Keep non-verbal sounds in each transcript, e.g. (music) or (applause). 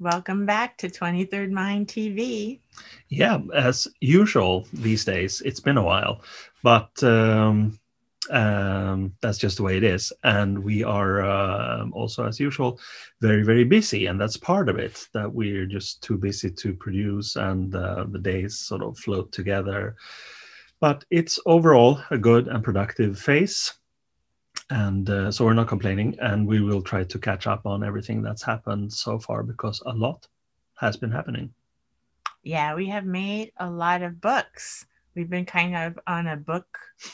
Welcome back to 23rd Mind TV. Yeah, as usual these days, it's been a while, but um, um, that's just the way it is. And we are uh, also, as usual, very, very busy. And that's part of it, that we're just too busy to produce and uh, the days sort of float together. But it's overall a good and productive phase and uh, so we're not complaining and we will try to catch up on everything that's happened so far because a lot has been happening. Yeah we have made a lot of books. We've been kind of on a book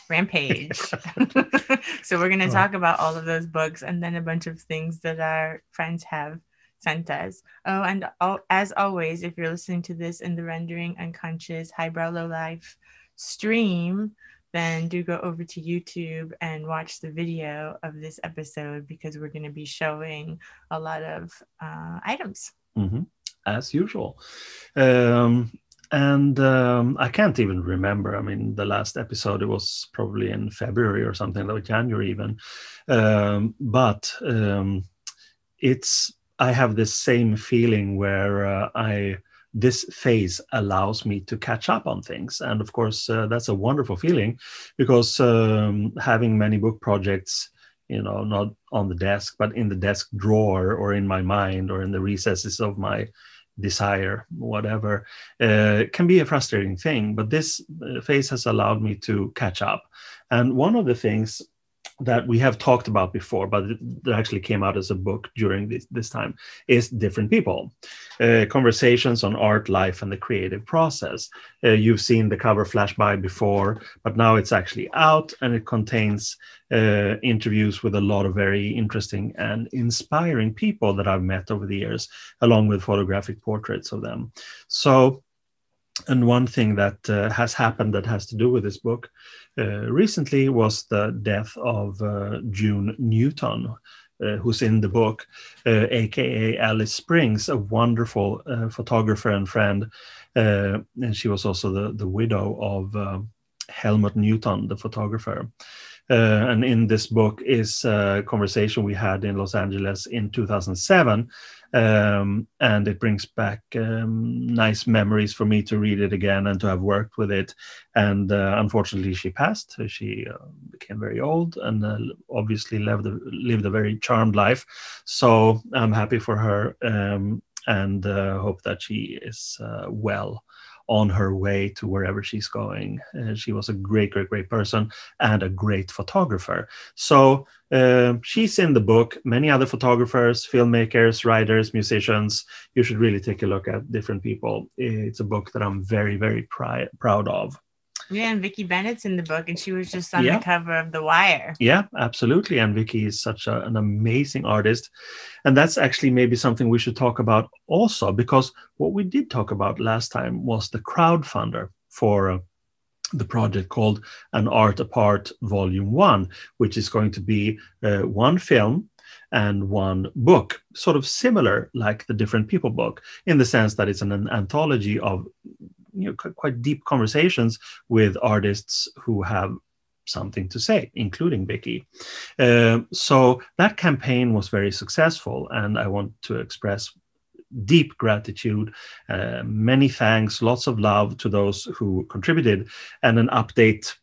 rampage. (laughs) (laughs) So we're going to talk about all of those books and then a bunch of things that our friends have sent us. Oh and oh, as always if you're listening to this in the rendering unconscious highbrow low life stream then do go over to YouTube and watch the video of this episode because we're going to be showing a lot of uh, items. Mm-hmm. As usual. Um, and um, I can't even remember. I mean, the last episode it was probably in February or something like January even. Um, but um, it's I have this same feeling where uh, I this phase allows me to catch up on things. And of course, uh, that's a wonderful feeling because um, having many book projects, you know, not on the desk, but in the desk drawer or in my mind or in the recesses of my desire, whatever, uh, can be a frustrating thing. But this uh, phase has allowed me to catch up. And one of the things that we have talked about before, but that actually came out as a book during this, this time, is Different People uh, Conversations on Art, Life, and the Creative Process. Uh, you've seen the cover flash by before, but now it's actually out and it contains uh, interviews with a lot of very interesting and inspiring people that I've met over the years, along with photographic portraits of them. So, and one thing that uh, has happened that has to do with this book uh, recently was the death of uh, June Newton, uh, who's in the book, aka uh, Alice Springs, a wonderful uh, photographer and friend. and she was also the, the widow of Helmut Newton, the photographer. And in this book is a conversation we had in Los Angeles in 2007 um, and it brings back um, nice memories for me to read it again and to have worked with it. And uh, unfortunately, she passed. She uh, became very old and uh, obviously lived a, lived a very charmed life. So I'm happy for her um, and uh, hope that she is uh, well on her way to wherever she's going. Uh, she was a great, great, great person and a great photographer. So uh, she's in the book. Many other photographers, filmmakers, writers, musicians. You should really take a look at different people. It's a book that I'm very, very pri- proud of. Yeah, and Vicki Bennett's in the book, and she was just on yeah. the cover of The Wire. Yeah, absolutely. And Vicki is such a, an amazing artist. And that's actually maybe something we should talk about also, because what we did talk about last time was the crowdfunder for uh, the project called An Art Apart Volume 1, which is going to be uh, one film and one book, sort of similar like the Different People book, in the sense that it's an, an anthology of you know quite deep conversations with artists who have something to say, including Vicki. Uh, so that campaign was very successful, and I want to express deep gratitude, uh, many thanks, lots of love to those who contributed, and an update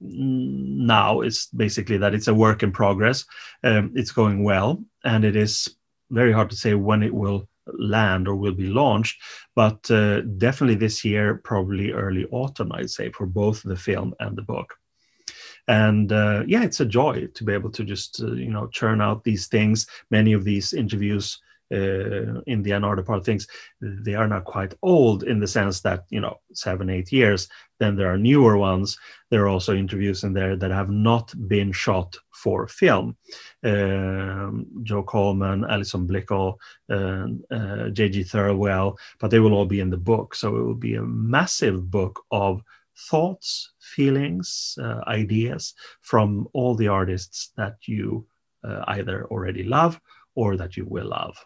now is basically that it's a work in progress. Um, it's going well, and it is very hard to say when it will land or will be launched, but uh, definitely this year, probably early autumn, I'd say, for both the film and the book. And uh, yeah, it's a joy to be able to just uh, you know churn out these things. Many of these interviews uh, in the An Art Apart of things, they are not quite old in the sense that, you know, seven, eight years. Then there are newer ones. There are also interviews in there that have not been shot for film. Um, Joe Coleman, Alison Blickle, uh, J.G. Thirlwell, but they will all be in the book. So it will be a massive book of thoughts, feelings, uh, ideas from all the artists that you uh, either already love or that you will love.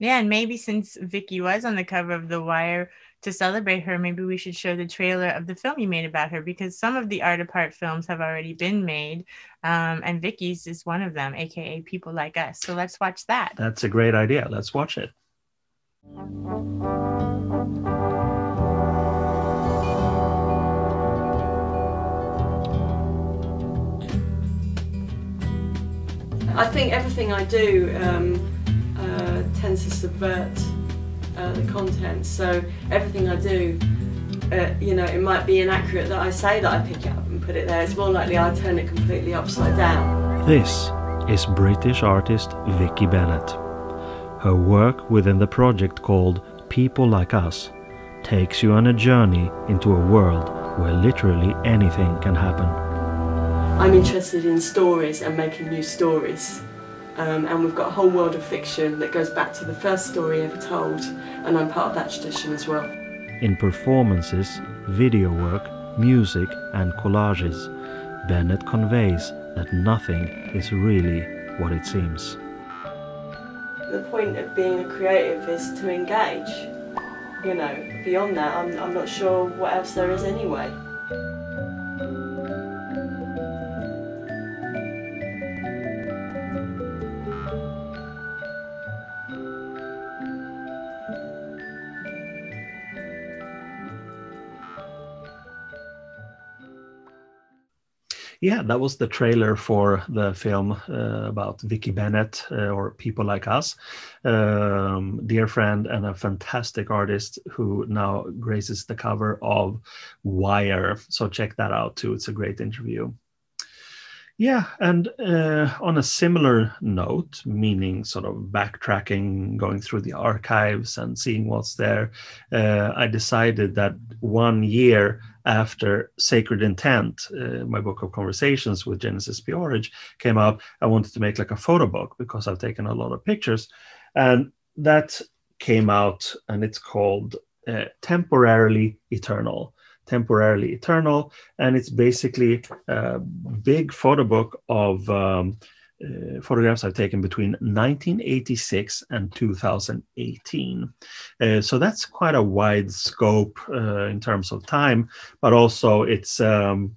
Yeah, and maybe since Vicki was on the cover of The Wire, to celebrate her, maybe we should show the trailer of the film you made about her because some of the art apart films have already been made, um, and Vicki's is one of them, aka People Like Us. So let's watch that. That's a great idea. Let's watch it. I think everything I do um, uh, tends to subvert uh, the content. So everything I do, uh, you know, it might be inaccurate that I say that I pick it up and put it there. It's more likely I turn it completely upside down. This is British artist Vicki Bennett. Her work within the project called People Like Us takes you on a journey into a world where literally anything can happen. I'm interested in stories and making new stories. Um, and we've got a whole world of fiction that goes back to the first story ever told, and I'm part of that tradition as well. In performances, video work, music, and collages, Bennett conveys that nothing is really what it seems. The point of being a creative is to engage. You know, beyond that, I'm, I'm not sure what else there is anyway. Yeah, that was the trailer for the film uh, about Vicki Bennett uh, or people like us. Um, dear friend and a fantastic artist who now graces the cover of Wire. So check that out too. It's a great interview. Yeah, and uh, on a similar note, meaning sort of backtracking, going through the archives and seeing what's there, uh, I decided that one year after Sacred Intent, uh, my book of conversations with Genesis P-Orridge came out, I wanted to make like a photo book because I've taken a lot of pictures. And that came out and it's called uh, Temporarily Eternal. Temporarily Eternal. And it's basically a big photo book of um, uh, photographs I've taken between 1986 and 2018. Uh, so that's quite a wide scope uh, in terms of time, but also it's um,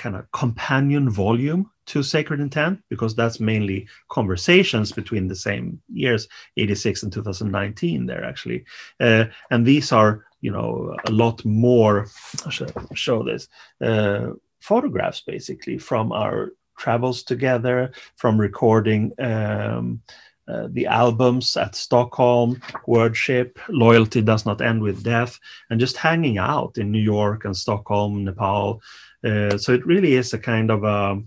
kind of companion volume to Sacred Intent because that's mainly conversations between the same years, 86 and 2019. There actually, uh, and these are you know a lot more. I should show this uh, photographs basically from our travels together, from recording um, uh, the albums at Stockholm, Wordship, Loyalty Does Not End with Death, and just hanging out in New York and Stockholm, Nepal. Uh, so it really is a kind of a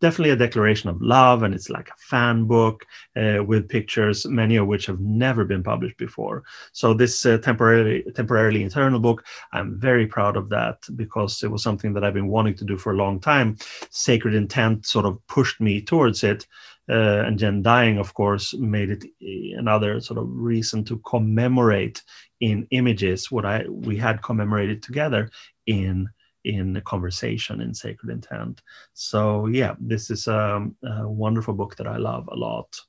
definitely a declaration of love, and it's like a fan book uh, with pictures, many of which have never been published before. So this uh, temporarily temporarily Eternal book, I'm very proud of that because it was something that I've been wanting to do for a long time. Sacred Intent sort of pushed me towards it. Uh, and Gen dying, of course, made it another sort of reason to commemorate in images what I we had commemorated together in in the conversation in Sacred Intent. So yeah, this is a, a wonderful book that I love a lot.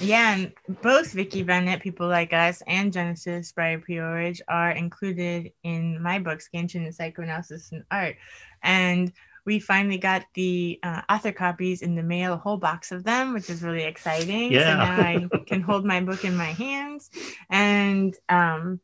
Yeah, and both Vicki Bennett, People Like Us, and Genesis Breyer P-Orridge are included in my book, Scansion and Psychoanalysis and Art. And we finally got the uh, author copies in the mail, a whole box of them, which is really exciting. Yeah. So now I can hold my book in my hands. And um,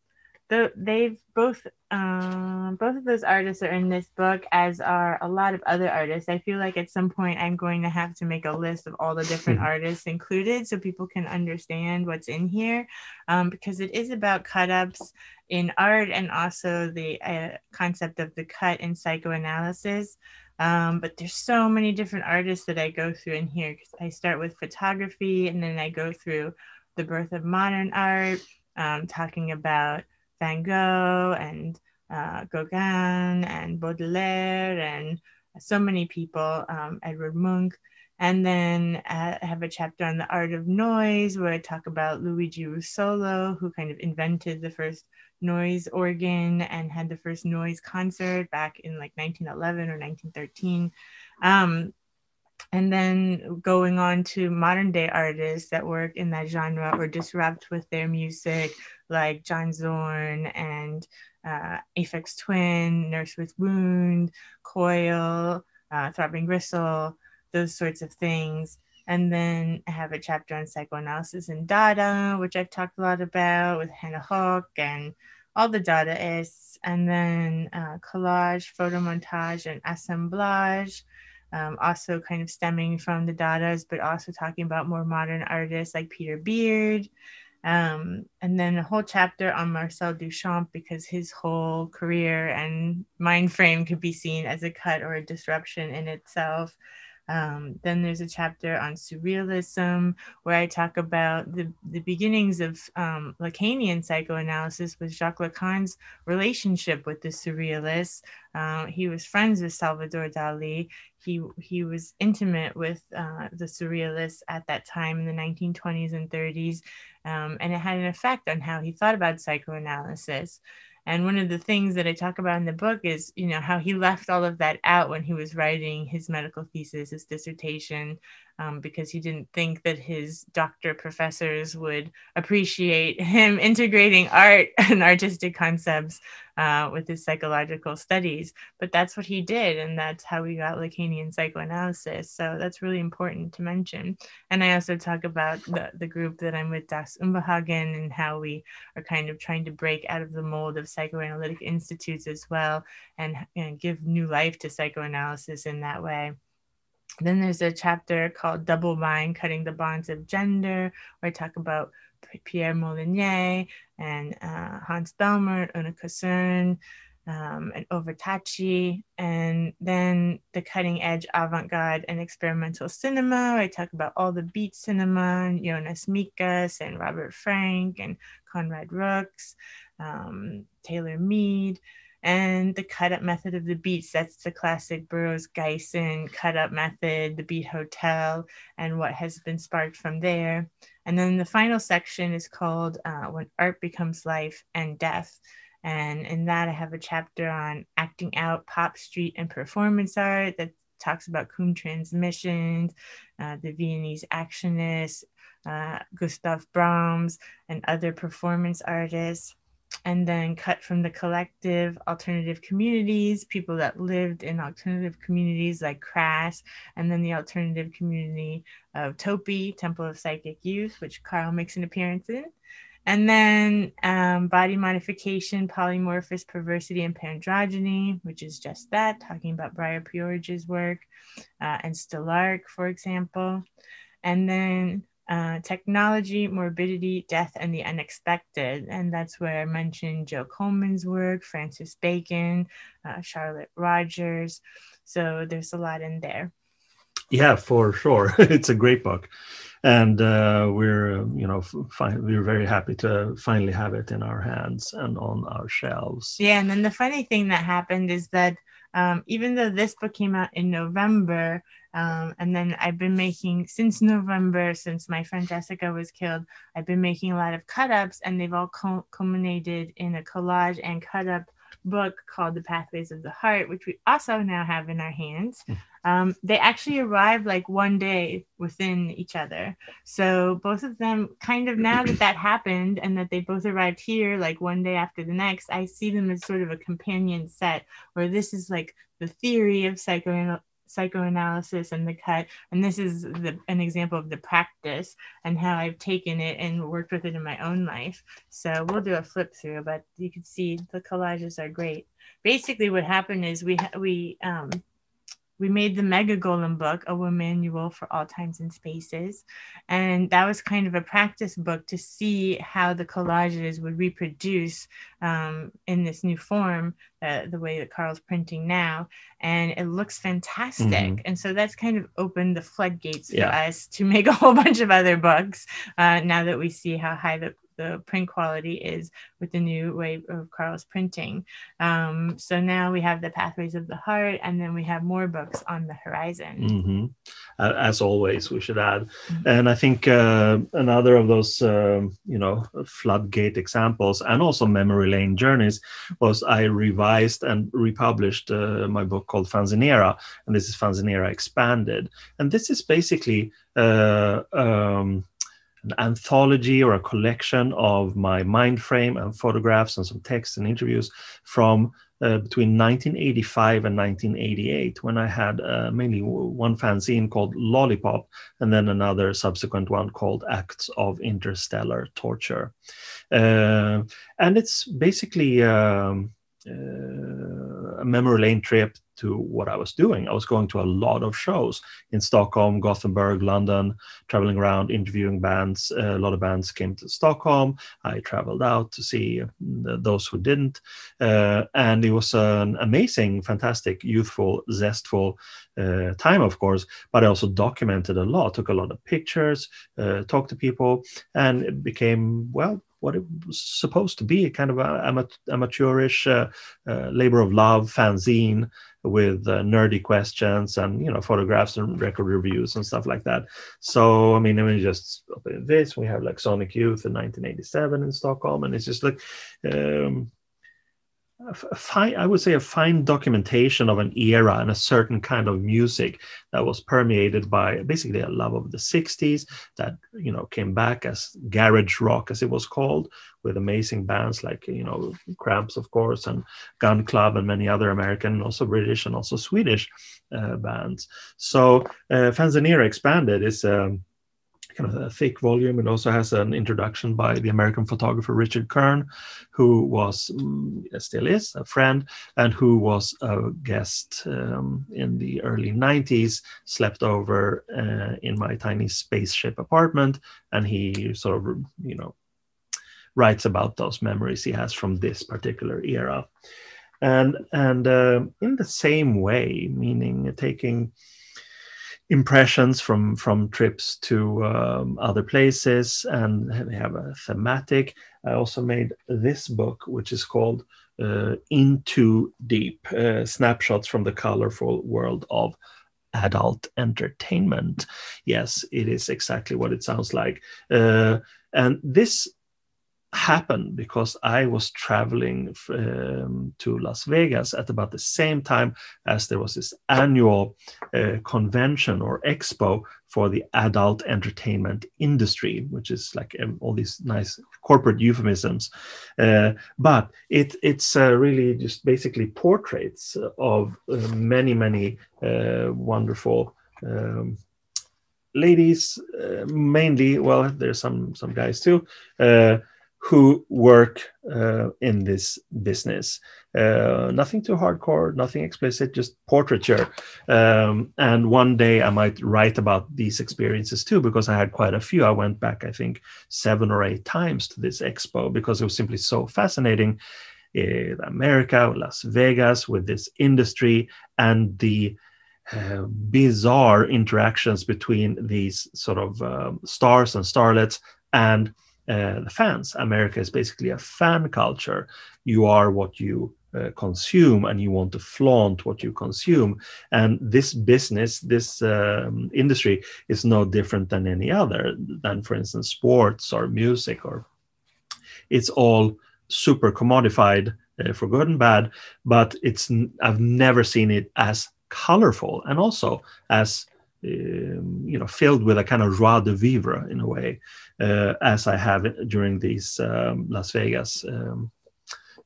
the, they've both um, both of those artists are in this book as are a lot of other artists. I feel like at some point i'm going to have to make a list of all the different artists included so people can understand what's in here um, because it is about cut ups in art and also the uh, concept of the cut in psychoanalysis. Um, but there's so many different artists that i go through in here because i start with photography and then i go through the birth of modern art um, talking about Van Gogh and uh, Gauguin and Baudelaire and so many people, um, Edvard Munch. And then uh, I have a chapter on the art of noise where I talk about Luigi Russolo, who kind of invented the first noise organ and had the first noise concert back in like 1911 or 1913. Um, and then going on to modern day artists that work in that genre or disrupt with their music, like John Zorn and uh, Aphex Twin, Nurse with Wound, Coil, uh, Throbbing Gristle, those sorts of things. And then I have a chapter on psychoanalysis and Dada, which I've talked a lot about with Hannah Höch and all the Dadaists. And then uh, collage, photo montage, and assemblage um, also kind of stemming from the Dadas, but also talking about more modern artists like Peter Beard. Um, and then a whole chapter on Marcel Duchamp because his whole career and mind frame could be seen as a cut or a disruption in itself. Um, then there's a chapter on surrealism where I talk about the, the beginnings of um, Lacanian psychoanalysis with Jacques Lacan's relationship with the surrealists. Uh, he was friends with Salvador Dali. He, he was intimate with uh, the surrealists at that time in the 1920s and 30s, um, and it had an effect on how he thought about psychoanalysis. And one of the things that I talk about in the book is, you know, how he left all of that out when he was writing his medical thesis, his dissertation, um, because he didn't think that his doctor professors would appreciate (laughs) him integrating art (laughs) and artistic concepts uh, with his psychological studies. But that's what he did, and that's how we got Lacanian psychoanalysis. So that's really important to mention. And I also talk about the, the group that I'm with, Das Unbehagen, and how we are kind of trying to break out of the mold of psychoanalytic institutes as well and, and give new life to psychoanalysis in that way. Then there's a chapter called Double Bind Cutting the Bonds of Gender, where I talk about Pierre Molinier and uh, Hans Bellmer, Unica Zürn, um, and Ovartaci. And then the cutting edge avant garde and experimental cinema. I talk about all the beat cinema, and Jonas Mekas and Robert Frank and Conrad Rooks, um, Taylor Mead and the cut up method of the beats. That's the classic Burroughs Gysin cut up method, the Beat Hotel, and what has been sparked from there. And then the final section is called uh, When Art Becomes Life and Death. And in that, I have a chapter on acting out pop, street, and performance art that talks about COUM Transmissions, uh, the Viennese actionists, uh, Gustav Brahms, and other performance artists and then cut from the collective alternative communities, people that lived in alternative communities like Crass, and then the alternative community of TOPY, Temple of Psychic Youth, which Carl makes an appearance in. And then um, body modification, polymorphous perversity, and pandrogyny, which is just that, talking about Breyer P-Orridge's work, uh, and Stelarc, for example. And then uh, technology, morbidity, death, and the unexpected. And that's where I mentioned Joe Coleman's work, Francis Bacon, uh, Charlotte Rogers. So there's a lot in there. Yeah, for sure. (laughs) it's a great book. And uh, we're, you know, fi- we're very happy to finally have it in our hands and on our shelves. Yeah. And then the funny thing that happened is that um, even though this book came out in November, um, and then I've been making since November, since my friend Jessica was killed, I've been making a lot of cut ups, and they've all culminated in a collage and cut up book called The Pathways of the Heart, which we also now have in our hands. Hmm. Um, they actually arrived like one day within each other. So both of them kind of now that that happened and that they both arrived here like one day after the next, I see them as sort of a companion set where this is like the theory of psychoanalysis psychoanalysis and the cut and this is the, an example of the practice and how i've taken it and worked with it in my own life. So we'll do a flip through but you can see the collages are great. Basically what happened is we we um, we made the Mega Golem book, a manual for all times and spaces. And that was kind of a practice book to see how the collages would reproduce um, in this new form, uh, the way that Carl's printing now. And it looks fantastic. Mm-hmm. And so that's kind of opened the floodgates yeah. for us to make a (laughs) whole bunch of other books uh, now that we see how high the the print quality is with the new way of Carl's printing. Um, so now we have the Pathways of the Heart, and then we have more books on the horizon. Mm-hmm. Uh, as always, we should add, Mhm. and I think uh, another of those um, you know floodgate examples, and also memory lane journeys, was I revised and republished uh, my book called Fanzinera, and this is Fanzinera expanded, and this is basically uh, um, an anthology or a collection of my mind frame and photographs and some texts and interviews from uh, between 1985 and 1988 when I had uh, mainly one fanzine called Lollipop and then another subsequent one called Acts of Interstellar Torture. Uh, and it's basically um, uh, a memory lane trip to what I was doing. I was going to a lot of shows in Stockholm, Gothenburg, London, traveling around interviewing bands. Uh, a lot of bands came to Stockholm. I traveled out to see those who didn't. Uh, and it was an amazing, fantastic, youthful, zestful uh, time, of course, but I also documented a lot, took a lot of pictures, uh, talked to people, and it became, well, what it was supposed to be a kind of amateurish uh, uh, labor of love fanzine with uh, nerdy questions and you know photographs and record reviews and stuff like that. So i mean i mean just this. We have like sonic youth in 1987 in stockholm and it's just like um fine i would say a fine documentation of an era and a certain kind of music that was permeated by basically a love of the 60s that you know came back as garage rock as it was called with amazing bands like you know cramps of course and gun club and many other american also british and also swedish uh, bands. So uh, FanzinEra expanded. Is um, kind of a thick volume. It also has an introduction by the American photographer Richard Kern, who was, mm, still is, a friend, and who was a guest um, in the early 90s, slept over uh, in my tiny spaceship apartment, and he sort of, you know, writes about those memories he has from this particular era. And, and uh, in the same way, meaning taking impressions from from trips to um, other places and they have a thematic. I also made this book which is called uh, into deep uh, snapshots from the colorful world of adult entertainment. Yes it is exactly what it sounds like. Uh, and this happened because I was traveling um, to Las Vegas at about the same time as there was this annual uh, convention or expo for the adult entertainment industry, which is like um, all these nice corporate euphemisms. Uh, but it, it's uh, really just basically portraits of uh, many, many uh, wonderful. Um, ladies uh, mainly well there's some some guys too who work uh, in this business. Uh, nothing too hardcore, nothing explicit, just portraiture. Um, and one day I might write about these experiences too, because I had quite a few. I went back, I think, seven or eight times to this expo because it was simply so fascinating. In America, Las Vegas, with this industry and the uh, bizarre interactions between these sort of um, stars and starlets and uh, the fans. America is basically a fan culture. You are what you uh, consume, and you want to flaunt what you consume. And this business, this um, industry, is no different than any other. Than, for instance, sports or music, or it's all super commodified uh, for good and bad. But it's I've never seen it as colorful and also as um, you know filled with a kind of joie de vivre in a way uh, as I have during these um, Las Vegas um,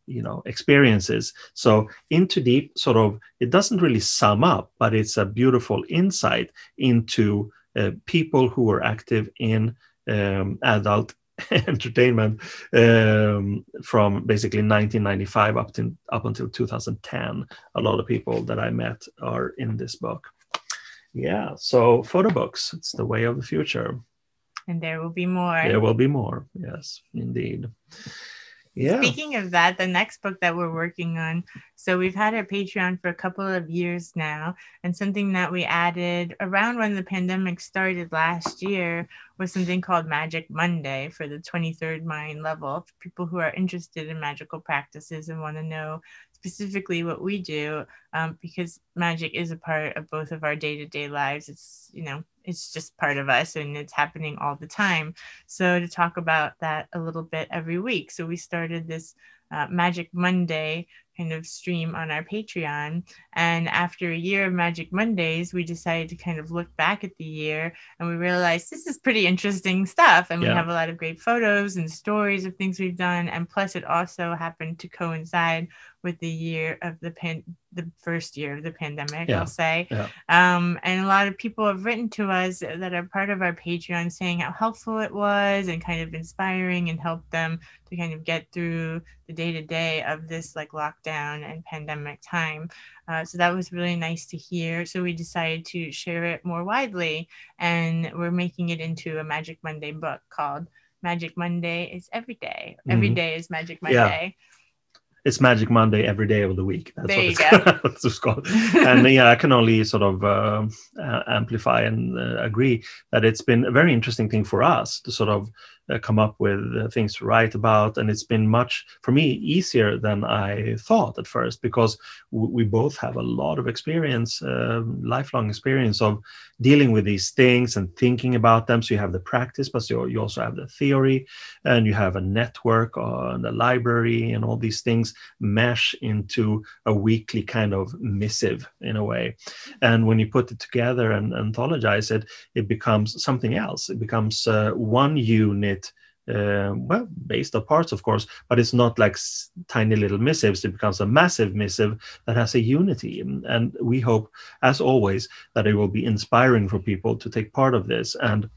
you know experiences. So In Too Deep sort of it doesn't really sum up but it's a beautiful insight into uh, people who were active in um, adult (laughs) entertainment um, from basically 1995 up to up until 2010 a lot of people that i met are in this book yeah so photo books it's the way of the future. And there will be more. There will be more yes indeed Yeah. Speaking of that, the next book that we're working on. So we've had our Patreon for a couple of years now, and something that we added around when the pandemic started last year was something called Magic Monday for the 23rd Mind level. For people who are interested in magical practices and want to know specifically what we do, um, because magic is a part of both of our day to day lives. It's, you know, it's just part of us and it's happening all the time. So, to talk about that a little bit every week. So, we started this uh, Magic Monday kind of stream on our Patreon. And after a year of Magic Mondays, we decided to kind of look back at the year and we realized this is pretty interesting stuff. And Yeah. we have a lot of great photos and stories of things we've done. And plus, it also happened to coincide with the year of the pan, the first year of the pandemic, Yeah. I'll say. Yeah. Um, and a lot of people have written to us that are part of our Patreon saying how helpful it was and kind of inspiring and helped them to kind of get through the day to day of this like lockdown and pandemic time. Uh, so that was really nice to hear. So we decided to share it more widely, and we're making it into a Magic Monday book called Magic Monday is Every Day. Every Mhm. day is Magic Yeah. It's Magic Monday every day of the week. That's There what you it's, (laughs) what it's called. and yeah, I can only sort of uh, amplify and uh, agree that it's been a very interesting thing for us to sort of uh, come up with uh, things to write about, and it's been much for me easier than I thought at first because we both have a lot of experience, um lifelong experience of dealing with these things and thinking about them. So you have the practice, but you, you also have the theory, and you have a network uh, and a library, and all these things mesh into a weekly kind of missive in a way. And when you put it together and anthologize it, it becomes something else. It becomes uh, one unit. Uh, well, based on parts, of course, but it's not like tiny little missives. It becomes a massive missive that has a unity. And we hope, as always, that it will be inspiring for people to take part of this. And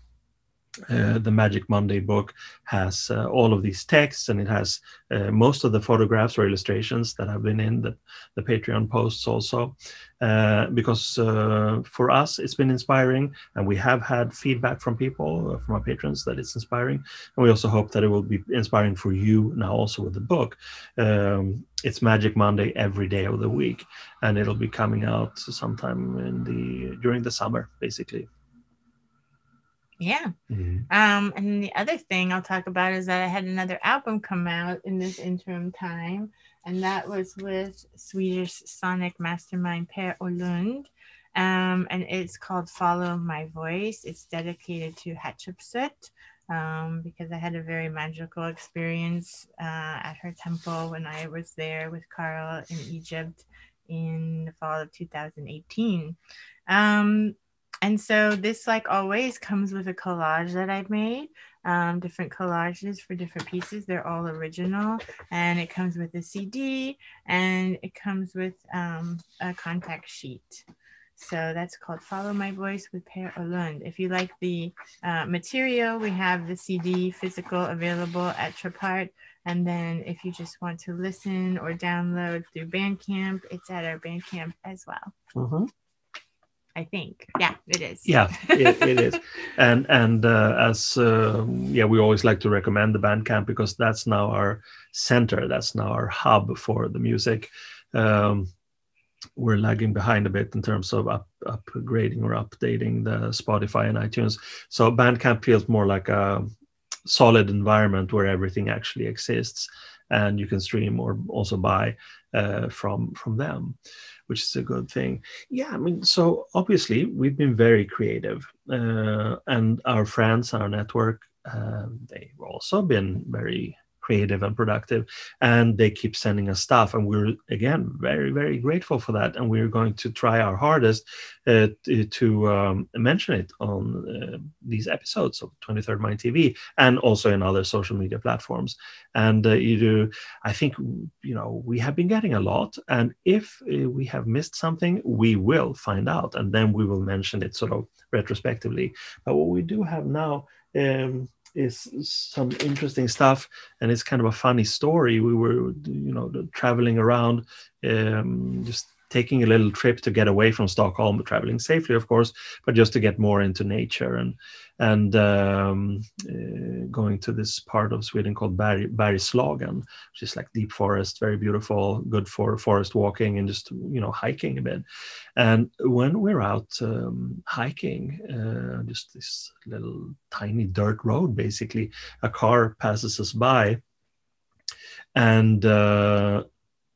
uh, the Magic Monday book has uh, all of these texts and it has uh, most of the photographs or illustrations that have been in the, the Patreon posts also. Uh, because uh, for us, it's been inspiring and we have had feedback from people, from our patrons, that it's inspiring. And we also hope that it will be inspiring for you now also with the book. Um, it's Magic Monday every day of the week and it'll be coming out sometime in the during the summer, basically. Yeah. Mhm. Um, and the other thing I'll talk about is that I had another album come out in this interim time, and that was with Swedish sonic mastermind Per Åhlund. Um, and it's called Follow My Voice. It's dedicated to Hatshepsut um, because I had a very magical experience uh, at her temple when I was there with Carl in Egypt in the fall of 2018. Um, and so this, like always, comes with a collage that I've made. Um, different collages for different pieces. They're all original, and it comes with a CD, and it comes with um, a contact sheet. So that's called "Follow My Voice" with Per Åhlund. If you like the uh, material, we have the CD physical available at Trapart. And then if you just want to listen or download through Bandcamp, it's at our Bandcamp as well. Mhm. I think. Yeah, it is. yeah (laughs) it, it is and and uh, as uh, yeah we always like to recommend the bandcamp because that's now our center that's now our hub for the music um, we're lagging behind a bit in terms of up, upgrading or updating the spotify and itunes so bandcamp feels more like a solid environment where everything actually exists and you can stream or also buy uh, from from them which is a good thing. Yeah i mean so obviously we've been very creative uh, and our friends our network uh, they've also been very creative and productive and they keep sending us stuff. And we're again very very grateful for that. And we're going to try our hardest uh, to, um, mention it on uh, these episodes of 23rd mind tv and also in other social media platforms. And uh, you do i think you know we have been getting a lot. And if uh, we have missed something we will find out and then we will mention it sort of retrospectively. But what we do have now um, is some interesting stuff and it's kind of a funny story. We were you know traveling around um, just taking a little trip to get away from Stockholm, traveling safely, of course, but just to get more into nature and and um, uh, going to this part of Sweden called Berg, Bergslagen, which is like deep forest, very beautiful, good for forest walking and just you know hiking a bit. And when we're out um, hiking, uh, just this little tiny dirt road, basically, a car passes us by, and uh,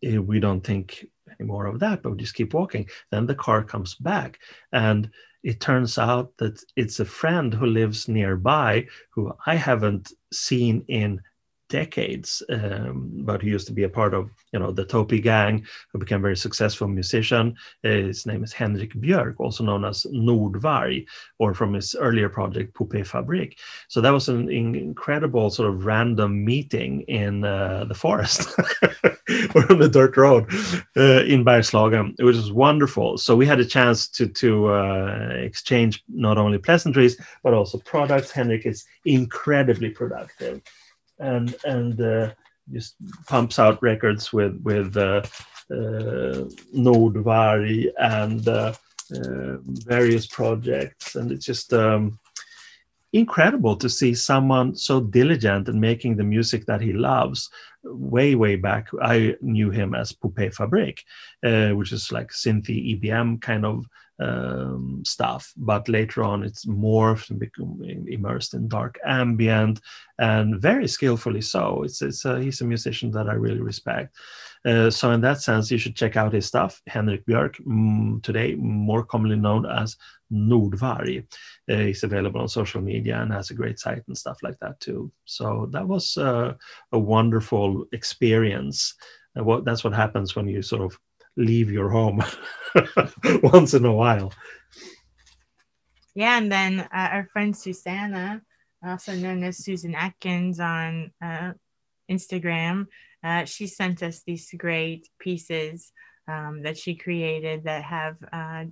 we don't think any more of that, but we just keep walking. Then the car comes back and it turns out that it's a friend who lives nearby who I haven't seen in decades, um, but he used to be a part of you know the TOPY gang, who became a very successful musician. Uh, his name is Henrik Björkk, also known as Nordvarg, or from his earlier project Poupée Fabrique. So that was an incredible sort of random meeting in uh, the forest (laughs) or on the dirt road uh, in Bergslagen, which was wonderful. So we had a chance to to uh, exchange not only pleasantries but also products. Henrik is incredibly productive and and uh, just pumps out records with with uh, uh, Nordvarg and uh, uh, various projects, and it's just um, incredible to see someone so diligent in making the music that he loves. Way way back, I knew him as Poupée Fabrique, uh, which is like synthy EBM kind of um, stuff. But later on, it's morphed and become immersed in dark ambient, and very skillfully so. It's, it's a, he's a musician that I really respect. Uh, so in that sense, you should check out his stuff. Henrik Björkk, mm, today more commonly known as Nordvarg. Uh, he's available on social media and has a great site and stuff like that too. So that was uh, a wonderful experience. What, that's what happens when you sort of leave your home (laughs) once in a while. Yeah, and then uh, our friend Susana, also known as Susan Atkins on uh, Instagram, uh, she sent us these great pieces um, that she created that have uh,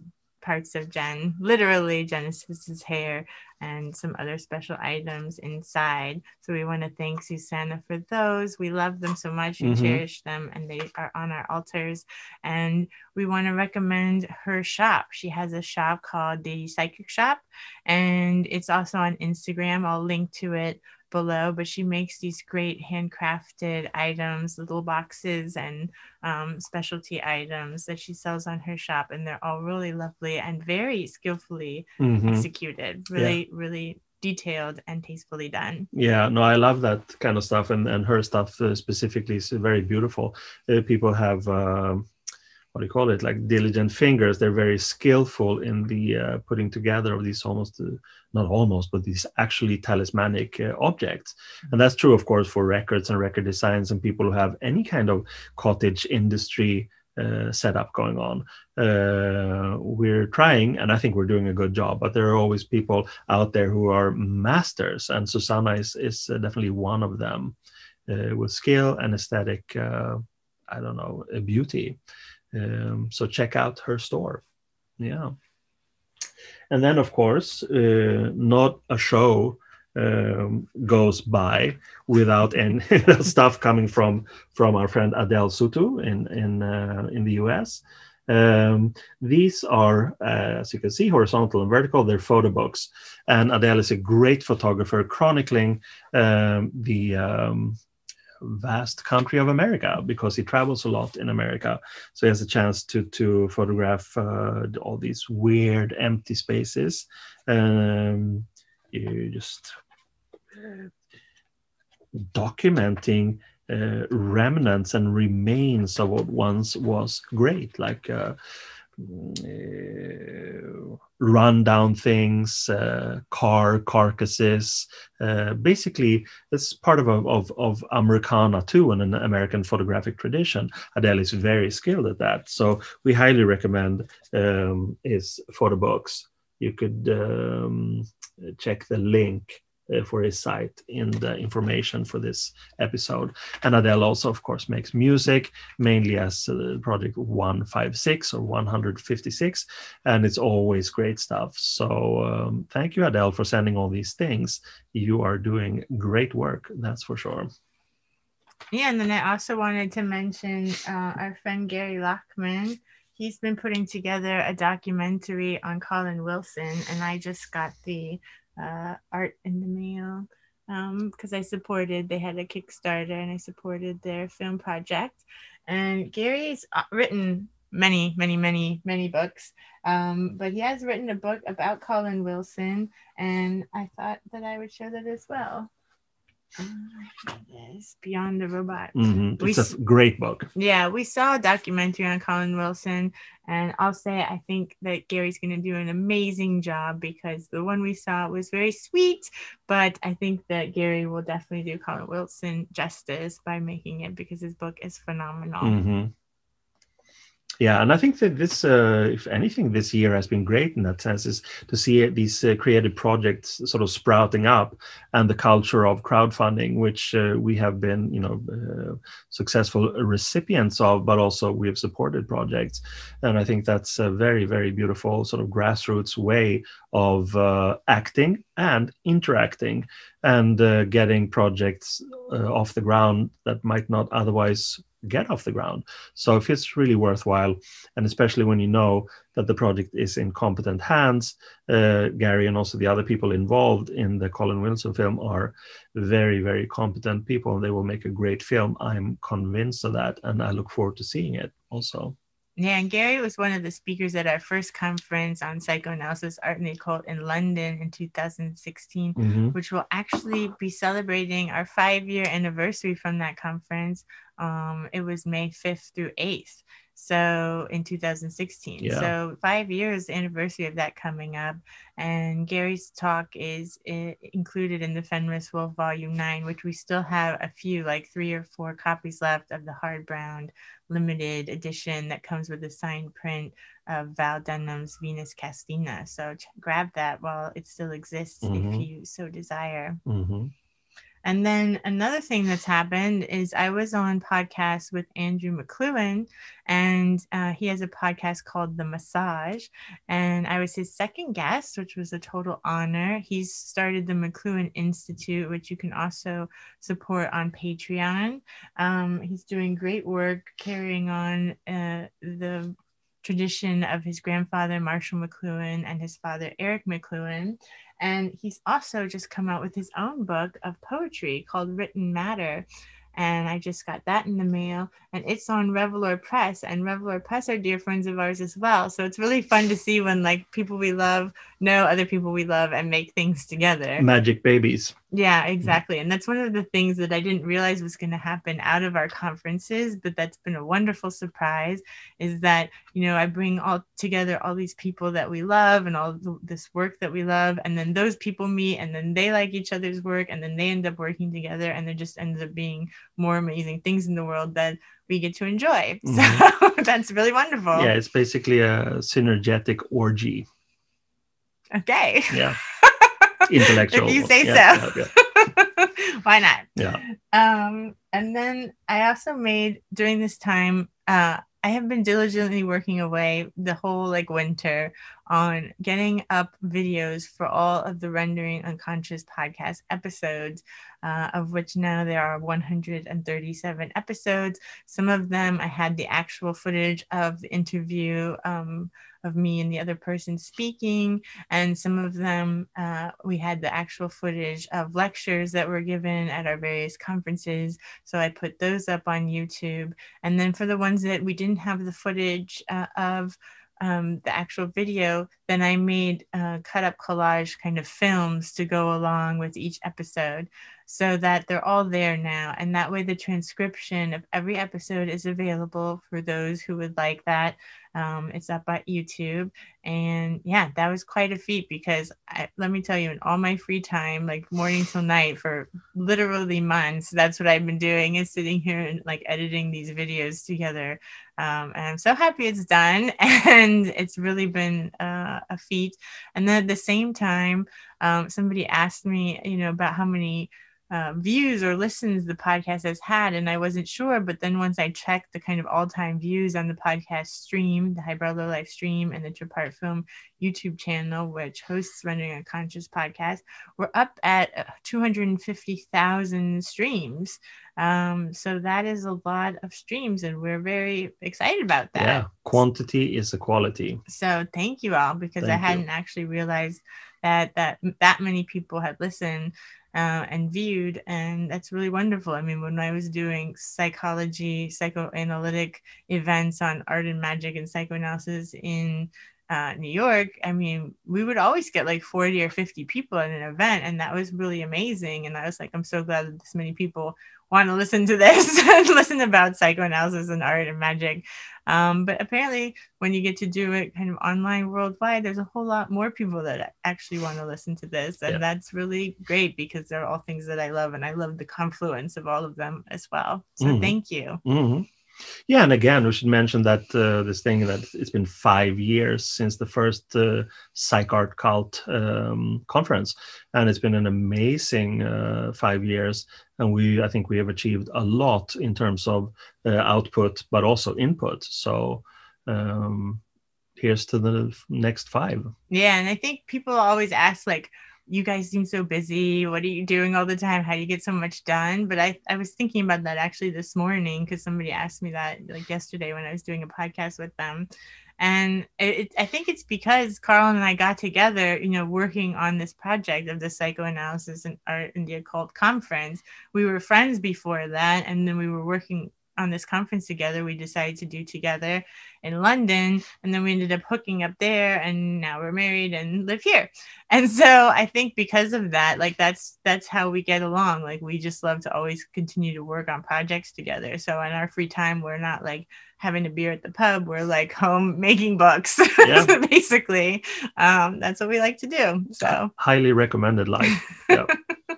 parts of Gen, literally Genesis's hair and some other special items inside. So we want to thank Susana for those. We love them so much. We mm-hmm. cherish them and they are on our altars. And we want to recommend her shop. She has a shop called the Psychic Shop and it's also on Instagram. I'll link to it below, but she makes these great handcrafted items, little boxes, and um, specialty items that she sells on her shop. And they're all really lovely and very skillfully mm-hmm. executed, really, yeah. really detailed and tastefully done. Yeah, no, I love that kind of stuff. And, and her stuff uh, specifically is very beautiful. Uh, people have. Uh, what do you call it like diligent fingers they're very skillful in the uh, putting together of these almost uh, not almost but these actually talismanic uh, objects and that's true of course for records and record designs and people who have any kind of cottage industry uh, setup going on. Uh, we're trying, and I think we're doing a good job. But there are always people out there who are masters, and Susana is is uh, definitely one of them, uh, with skill and aesthetic. Uh, I don't know, beauty. Um, so check out her store. Yeah. And then, of course, uh, not a show um, goes by without any (laughs) stuff coming from from our friend Adel Souto in in uh, in the US. Um, these are, uh, as you can see, horizontal and vertical. They're photo books, and Adel is a great photographer, chronicling um, the um, vast country of America because he travels a lot in America. So he has a chance to to photograph uh, all these weird empty spaces. Um, you just uh, documenting uh, remnants and remains of what once was great, like. Uh, run down things, uh, car carcasses. Uh, basically, it's part of, of, of Americana too, and an American photographic tradition. Adel is very skilled at that. So we highly recommend um, his photo books. You could um, check the link for his site in the information for this episode. And Adel also, of course, makes music mainly as uh, Project 156 or 156, and it's always great stuff. So um, thank you, Adel, for sending all these things. You are doing great work, that's for sure. Yeah, and then I also wanted to mention uh, our friend Gary Lachman he's been putting together a documentary on Colin Wilson, and I just got the uh, art in the mail because um, I supported. They had a Kickstarter, and I supported their film project. And Gary's uh, written many, many, many, many books, um, but he has written a book about Colin Wilson, and I thought that I would show that as well. Yes, Beyond the Robot. Mm-hmm. It's a great book. Yeah, we saw a documentary on Colin Wilson, and I'll say I think that Gary's going to do an amazing job because the one we saw was very sweet, but I think that Gary will definitely do Colin Wilson justice by making it because his book is phenomenal. Mm-hmm. Yeah, and I think that this, uh, if anything, this year has been great in that sense, is to see these uh, creative projects sort of sprouting up, and the culture of crowdfunding, which uh, we have been, you know, uh, successful recipients of, but also we have supported projects, and I think that's a very, very beautiful sort of grassroots way of uh, acting and interacting and uh, getting projects off the ground that might not otherwise get off the ground. So if it's really worthwhile, and especially when you know that the project is in competent hands, uh, Gary and also the other people involved in the Colin Wilson film are very, very competent people, and they will make a great film. I'm convinced of that, and I look forward to seeing it also. Yeah, and Gary was one of the speakers at our first conference on psychoanalysis, art and the occult in London in 2016, mm-hmm. which will actually be celebrating our five year anniversary from that conference. Um, it was May 5th through 8th. So in 2016. Yeah. So five years anniversary of that coming up. And Gary's talk is uh, included in the Fenris Wolf Volume 9, which we still have a few, like three or four copies left of the hardbound limited edition that comes with a signed print of Val Denham's Venus Castina. So grab that while it still exists mm-hmm. if you so desire. Mm-hmm. And then another thing that's happened is I was on podcast with Andrew McLuhan, and uh, he has a podcast called The Massage, and I was his second guest, which was a total honor. He's started the McLuhan Institute, which you can also support on Patreon. Um, he's doing great work carrying on uh, the tradition of his grandfather Marshall McLuhan and his father Eric McLuhan. And he's also just come out with his own book of poetry called Written Matter and I just got that in the mail. And it's on Revelore Press, and Revelore Press are dear friends of ours as well. So it's really fun to see when like people we love know other people we love and make things together. Magic babies. Yeah, exactly. And that's one of the things that I didn't realize was going to happen out of our conferences, but that's been a wonderful surprise is that, you know, I bring all together all these people that we love and all this work that we love. And then those people meet and then they like each other's work and then they end up working together and there just ends up being more amazing things in the world that we get to enjoy. (laughs) Mm-hmm. So that's really wonderful. Yeah, it's basically a synergetic orgy. Okay. Yeah. (laughs) Intellectual. if you say yeah, so. Yeah, (laughs) Why not? Yeah. Um, and then I also made during this time, uh, I have been diligently working away the whole like winter on getting up videos for all of the Rendering Unconscious podcast episodes, uh, of which now there are 137 episodes. Some of them I had the actual footage of the interview um, of me and the other person speaking, and some of them uh, we had the actual footage of lectures that were given at our various conferences. So I put those up on YouTube. And then for the ones that we didn't have the footage uh, of, um, the actual video, then I made uh, cut up collage kind of films to go along with each episode so that they're all there now. And that way, the transcription of every episode is available for those who would like that. Um, it's up at YouTube. And yeah, that was quite a feat because I, let me tell you, in all my free time, like morning till night for literally months, that's what I've been doing is sitting here and like editing these videos together. Um, and I'm so happy it's done. (laughs) And it's really been uh, a feat. And then at the same time, um, somebody asked me, you know, about how many uh, views or listens the podcast has had, and I wasn't sure. But then once I checked the kind of all time views on the podcast stream, the Highbrow Life stream, and the Trapart Film YouTube channel, which hosts Rendering Unconscious podcast, we're up at uh, 250,000 streams. Um, so that is a lot of streams, and we're very excited about that. Yeah, quantity is a quality. So thank you all because I Thank you. hadn't actually realized that that that many people had listened uh, and viewed, and that's really wonderful. I mean, when I was doing psychology, psychoanalytic events on art and magic and psychoanalysis in uh, New York, I mean, we would always get like 40 or 50 people at an event, and that was really amazing. And I was like, I'm so glad that this many people want to listen to this (laughs) and listen about psychoanalysis and art and magic. Um, but apparently, when you get to do it kind of online worldwide, there's a whole lot more people that actually want to listen to this. And Yeah. that's really great because they're all things that I love. And I love the confluence of all of them as well. So Mhm. thank you. hmm Yeah, and again, we should mention that uh, this thing that it's been five years since the first uh, Cult um, conference, and it's been an amazing uh, five years. And we, I think, we have achieved a lot in terms of uh, output, but also input. So um, here's to the next five. Yeah. And I think people always ask, like, you guys seem so busy. What are you doing all the time? How do you get so much done? But I, I was thinking about that actually this morning because somebody asked me that like yesterday when I was doing a podcast with them. And it, it, I think it's because Carl and I got together, you know, working on this project of the psychoanalysis and art in the occult conference. We were friends before that, and then we were working on this conference together. We decided to do together in London, and then we ended up hooking up there, and now we're married and live here. And so I think because of that, like that's that's how we get along. Like we just love to always continue to work on projects together. So in our free time, we're not like having a beer at the pub. We're like home (laughs) making books. Yeah. (laughs) Basically, um, that's what we like to do. So Highly recommended life. Yep.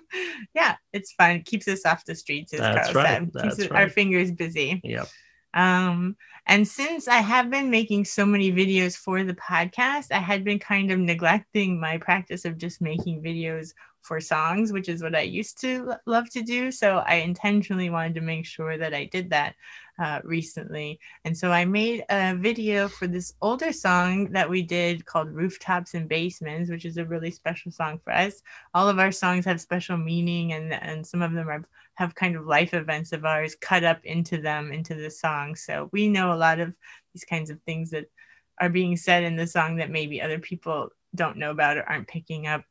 (laughs) yeah, it's fun. It keeps us off the streets, as That's Carl right. said. That's keeps our fingers busy. Yep. Um, and since I have been making so many videos for the podcast, I had been kind of neglecting my practice of just making videos for songs, which is what I used to love to do. So I intentionally wanted to make sure that I did that uh, recently. And so I made a video for this older song that we did called Rooftops and Basements, which is a really special song for us. All of our songs have special meaning, and, and some of them are have kind of life events of ours cut up into them into the song. So we know a lot of these kinds of things that are being said in the song that maybe other people don't know about or aren't picking up.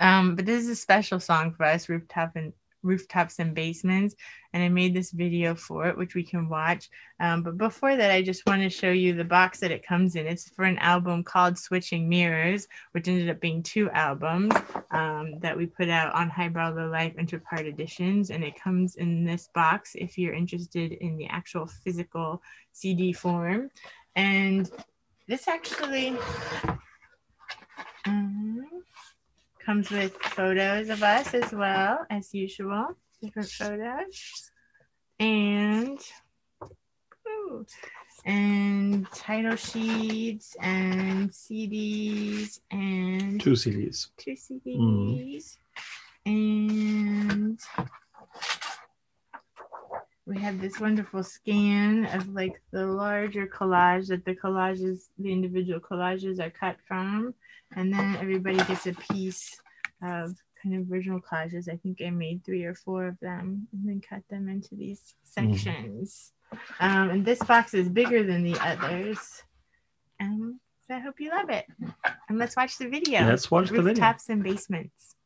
Um, but this is a special song for us, rooftop and rooftops and basements, and I made this video for it, which we can watch. Um, but before that, I just want to show you the box that it comes in. It's for an album called Switching Mirrors, which ended up being two albums um, that we put out on Highbrow Low Life Interpart editions, and it comes in this box if you're interested in the actual physical CD form. And this actually um, comes with photos of us as well as usual, different photos, and ooh, and title sheets and CDs and Two CDs. two CDs. Mm-hmm. And we have this wonderful scan of like the larger collage that the collages, the individual collages are cut from. And then everybody gets a piece of kind of original collages. I think I made three or four of them and then cut them into these sections. Um, and this box is bigger than the others. Um, so I hope you love it. And let's watch the video. Let's watch the video. Rooftops and basements.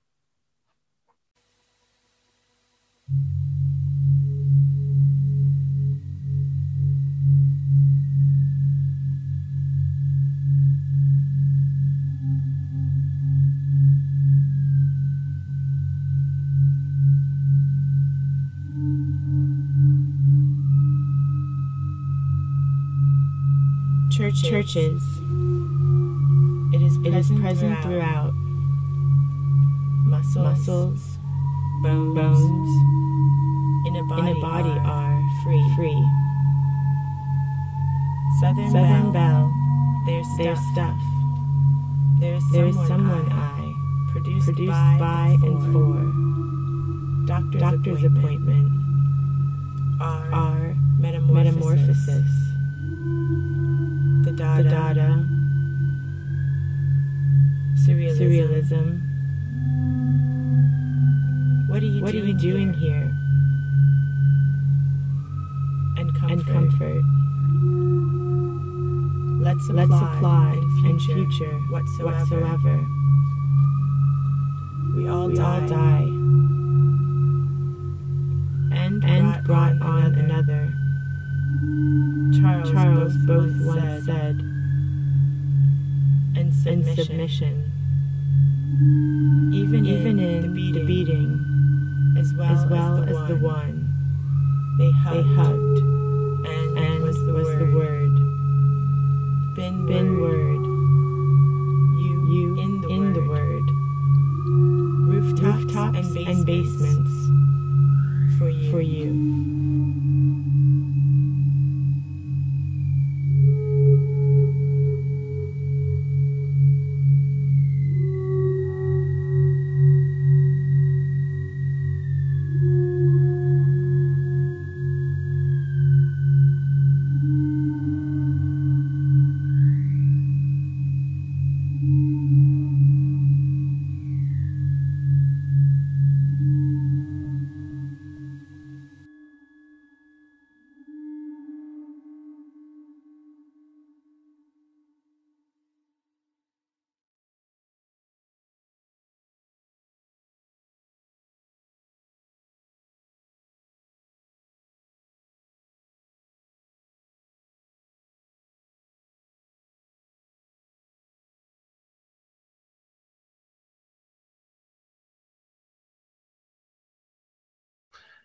Churches. Churches. It is It is present, present throughout. throughout muscles, Muscles, bones, bones in a body, in a body are are free. free. Southern, Southern Bell, Bell, their stuff. their stuff. There is There is someone, someone I, I produced, produced by, by and and for. for. doctor's, doctor's appointment, appointment, our, our metamorphosis, metamorphosis, the Dada, Dada, surrealism. surrealism. What are you What are doing, you doing here? And comfort. And comfort. Let's apply, Let's apply in and future, future whatsoever. whatsoever. We all We die. all die. And, And brought on another. another. Charles, Charles both, both once said, said, in in submission, submission, even, even in, the beating, the beating, as well, as well as, as the, the one, one they hugged, they hugged, and, and was the was word, the word, been, been word, you, you in the in the word, word, rooftops, rooftops and basements, and basements for you. for you.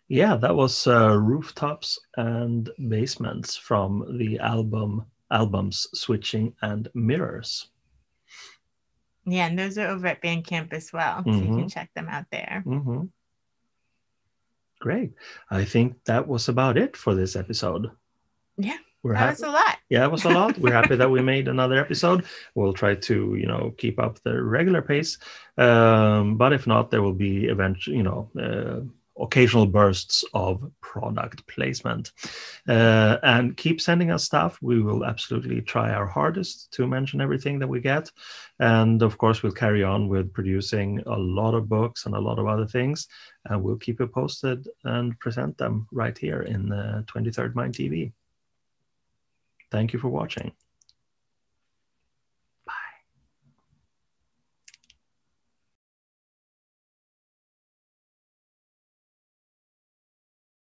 Yeah, that was uh, rooftops and basements from the album albums Switching and Mirrors. Yeah, and those are over at Bandcamp as well. So you can Mhm. check them out there. hmm Great. I think that was about it for this episode. Yeah, We're That happy. was a lot. yeah, it was a lot. We're happy that we (laughs) made another episode. We'll try to, you know, keep up the regular pace. Um, but if not, there will be eventually, you know, uh, occasional bursts of product placement. Uh, and keep sending us stuff. We will absolutely try our hardest to mention everything that we get. And of course, we'll carry on with producing a lot of books and a lot of other things. And we'll keep you posted and present them right here in uh, 23rd Mind TV. Thank you for watching.